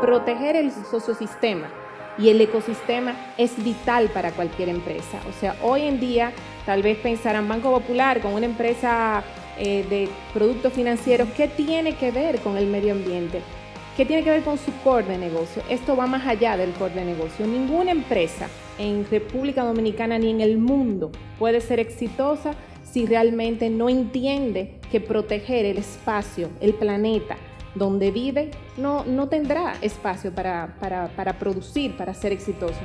proteger el sociosistema y el ecosistema es vital para cualquier empresa. O sea, hoy en día tal vez pensarán Banco Popular con una empresa eh, de productos financieros, ¿qué tiene que ver con el medio ambiente? ¿Qué tiene que ver con su core de negocio? Esto va más allá del core de negocio. Ninguna empresa en República Dominicana ni en el mundo puede ser exitosa si realmente no entiende que proteger el espacio, el planeta, donde vive, no, no tendrá espacio para, para, para producir, para ser exitoso.